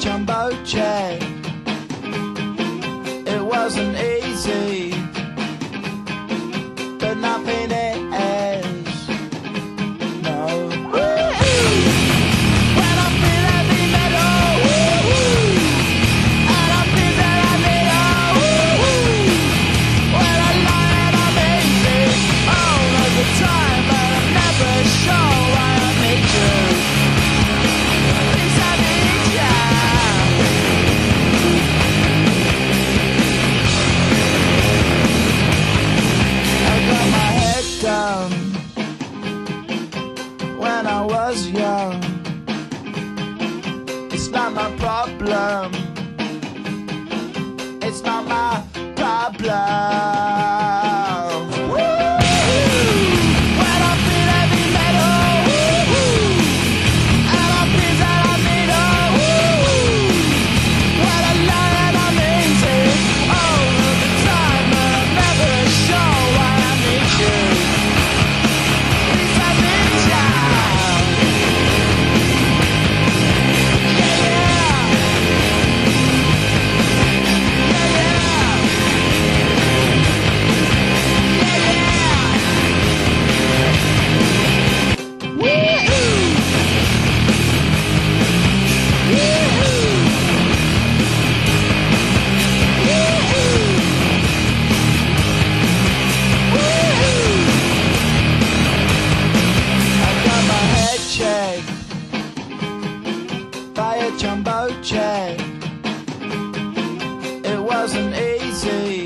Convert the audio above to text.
强巴 not my problem. Jumbo jet. It wasn't easy.